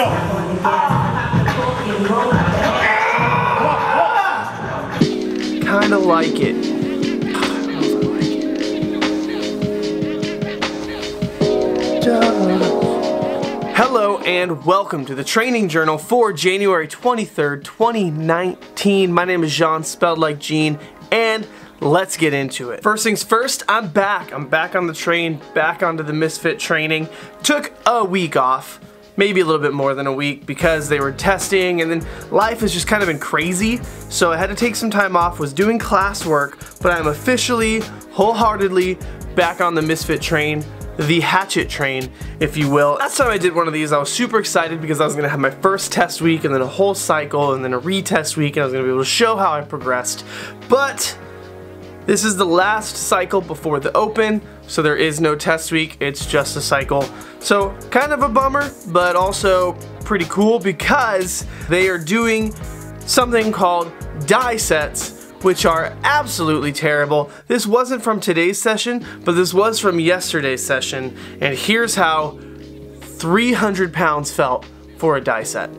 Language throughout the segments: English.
Kinda like it. Hello and welcome to the training journal for January 23rd, 2019. My name is Jean, spelled like Jean, and let's get into it. First things first, I'm back. I'm back on the train, back onto the Misfit training. Took a week off maybe a little bit more than a week because they were testing and then life has just kind of been crazy. So I had to take some time off, was doing classwork, but I'm officially, wholeheartedly back on the Misfit train the hatchet train, if you will. Last time I did one of these, I was super excited because I was gonna have my first test week and then a whole cycle and then a retest week and I was gonna be able to show how I progressed. But this is the last cycle before the open, so there is no test week, it's just a cycle. So kind of a bummer, but also pretty cool because they are doing something called die sets which are absolutely terrible. This wasn't from today's session, but this was from yesterday's session, and here's how 300 pounds felt for a die set.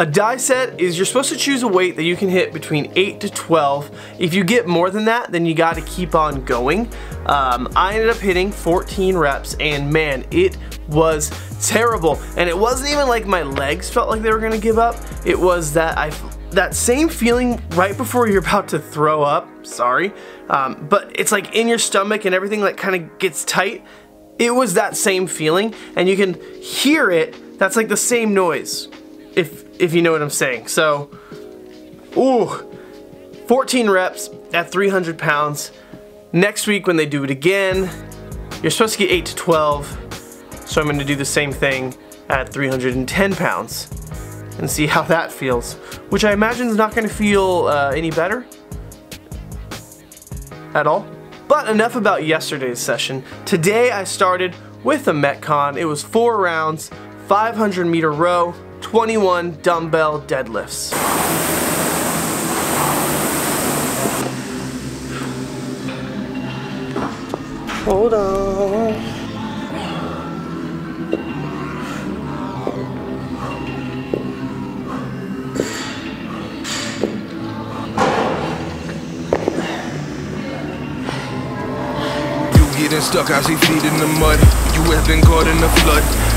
A die set is you're supposed to choose a weight that you can hit between 8 to 12. If you get more than that, then you got to keep on going. Um, I ended up hitting 14 reps and man, it was terrible. And it wasn't even like my legs felt like they were gonna give up. It was that I that same feeling right before you're about to throw up, sorry, um, but it's like in your stomach and everything like kind of gets tight. It was that same feeling and you can hear it, that's like the same noise if if you know what I'm saying. So, ooh, 14 reps at 300 pounds. Next week when they do it again, you're supposed to get 8 to 12. So I'm going to do the same thing at 310 pounds and see how that feels. Which I imagine is not going to feel uh, any better at all. But enough about yesterday's session. Today I started with a Metcon. It was four rounds, 500 meter row, 21 dumbbell deadlifts. Hold on. You getting stuck, I see feet in the mud. You have been caught in the flood.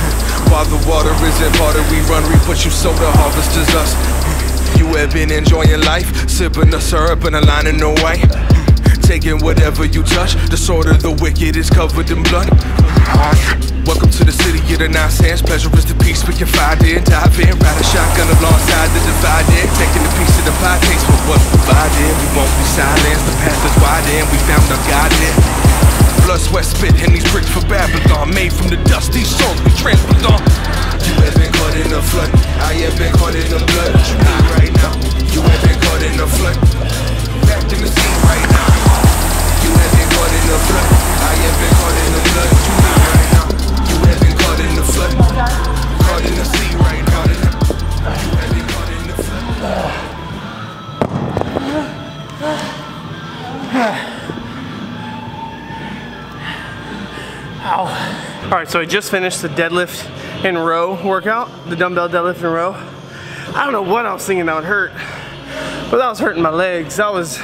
While the water isn't water, we run, reap what you sow, the harvest is us. You have been enjoying life, sipping the syrup and a line in the white. Taking whatever you touch, the sword of the wicked is covered in blood. Welcome to the city of the cents. Pleasure is the peace we can find in. Dive in, ride a shotgun alongside the divided. Taking a piece of the pie, taste for what's provided. We won't be silenced, the path is wide we found our God in. Blood, sweat, spit, and these bricks for Babylon Made from the dust, these souls we trampled on You All right, so I just finished the deadlift and row workout, the dumbbell deadlift and row. I don't know what I was thinking that would hurt, but that was hurting my legs. That was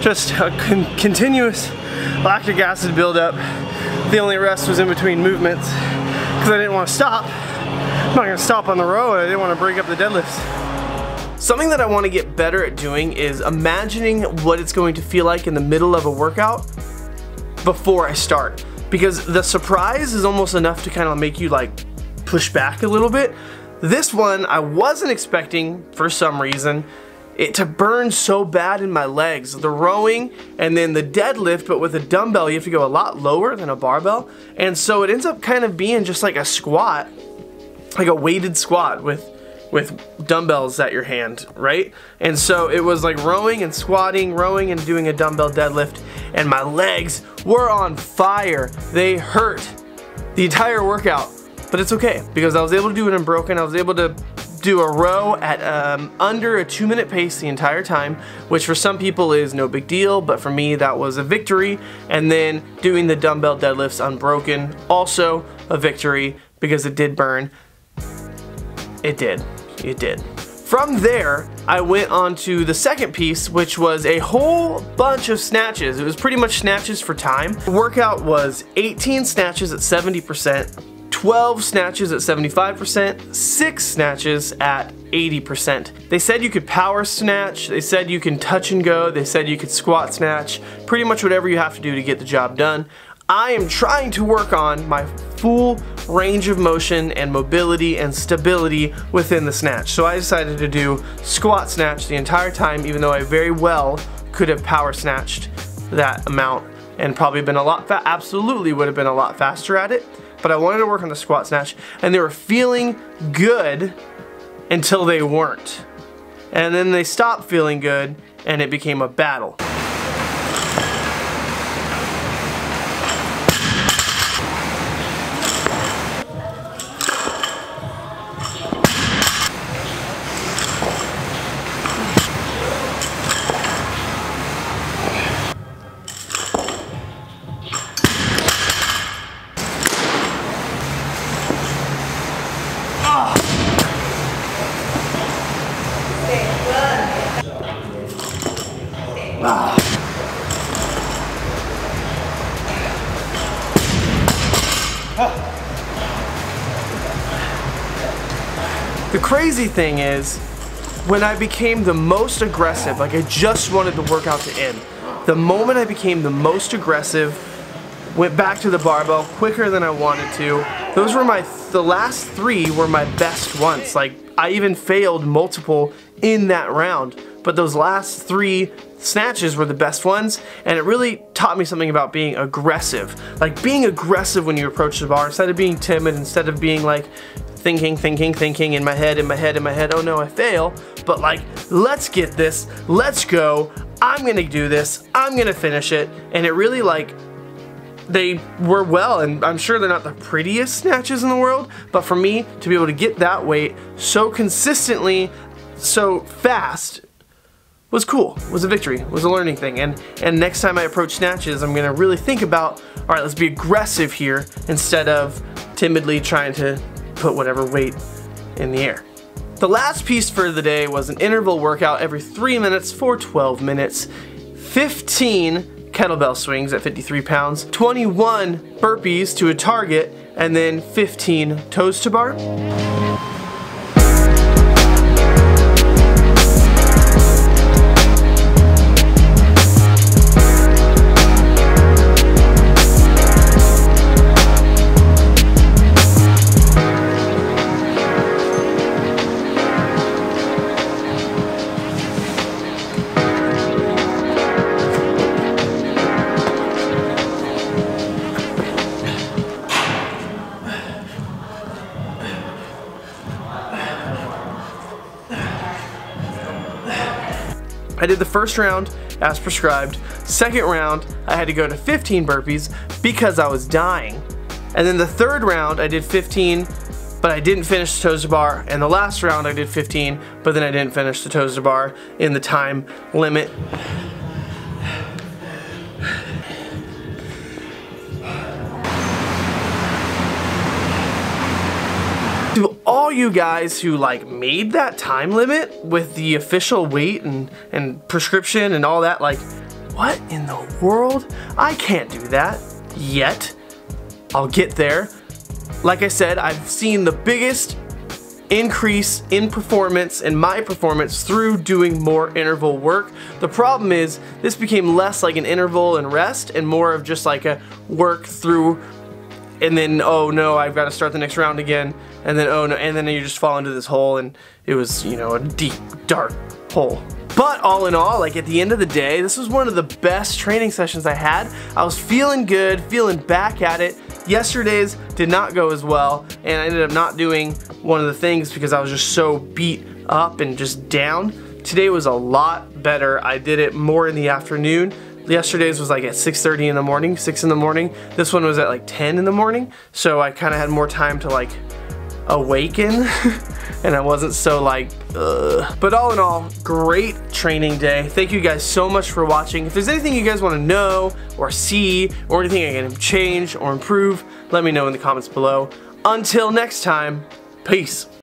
just a con continuous lactic acid buildup. The only rest was in between movements because I didn't want to stop. I'm not gonna stop on the row I didn't want to break up the deadlifts. Something that I want to get better at doing is imagining what it's going to feel like in the middle of a workout before I start. Because the surprise is almost enough to kind of make you like push back a little bit. This one I wasn't expecting for some reason it to burn so bad in my legs. The rowing and then the deadlift, but with a dumbbell, you have to go a lot lower than a barbell. And so it ends up kind of being just like a squat, like a weighted squat with with dumbbells at your hand, right? And so it was like rowing and squatting, rowing and doing a dumbbell deadlift, and my legs were on fire. They hurt the entire workout, but it's okay because I was able to do it unbroken. I was able to do a row at um, under a two minute pace the entire time, which for some people is no big deal, but for me that was a victory. And then doing the dumbbell deadlifts unbroken, also a victory because it did burn. It did it did. From there, I went on to the second piece, which was a whole bunch of snatches. It was pretty much snatches for time. The workout was 18 snatches at 70%, 12 snatches at 75%, 6 snatches at 80%. They said you could power snatch, they said you can touch and go, they said you could squat snatch, pretty much whatever you have to do to get the job done. I am trying to work on my full range of motion and mobility and stability within the snatch. So I decided to do squat snatch the entire time even though I very well could have power snatched that amount and probably been a lot, absolutely would have been a lot faster at it. But I wanted to work on the squat snatch and they were feeling good until they weren't. And then they stopped feeling good and it became a battle. The crazy thing is, when I became the most aggressive, like I just wanted the workout to end, the moment I became the most aggressive, went back to the barbell quicker than I wanted to, those were my, the last three were my best ones. Like, I even failed multiple in that round, but those last three snatches were the best ones, and it really taught me something about being aggressive. Like being aggressive when you approach the bar, instead of being timid, instead of being like, thinking, thinking, thinking in my head, in my head, in my head, oh no, I fail. But like, let's get this, let's go, I'm gonna do this, I'm gonna finish it. And it really like, they were well, and I'm sure they're not the prettiest snatches in the world, but for me to be able to get that weight so consistently, so fast, was cool, was a victory, was a learning thing. And, and next time I approach snatches, I'm gonna really think about, all right, let's be aggressive here instead of timidly trying to put whatever weight in the air. The last piece for the day was an interval workout every 3 minutes for 12 minutes, 15 kettlebell swings at 53 pounds, 21 burpees to a target, and then 15 toes to bar. I did the first round as prescribed. Second round, I had to go to 15 burpees because I was dying. And then the third round, I did 15, but I didn't finish the toes to bar. And the last round, I did 15, but then I didn't finish the toes to bar in the time limit. You guys who like made that time limit with the official weight and, and prescription and all that, like, what in the world? I can't do that yet. I'll get there. Like I said, I've seen the biggest increase in performance and my performance through doing more interval work. The problem is this became less like an interval and rest and more of just like a work through and then oh no I've got to start the next round again and then oh no and then you just fall into this hole and it was you know a deep dark hole. But all in all, like at the end of the day, this was one of the best training sessions I had. I was feeling good, feeling back at it. Yesterday's did not go as well, and I ended up not doing one of the things because I was just so beat up and just down. Today was a lot better. I did it more in the afternoon. Yesterday's was like at 6.30 in the morning, 6 in the morning. This one was at like 10 in the morning, so I kind of had more time to like awaken and I wasn't so like ugh. But all in all, great training day. Thank you guys so much for watching. If there's anything you guys want to know or see or anything I can change or improve, let me know in the comments below. Until next time, peace.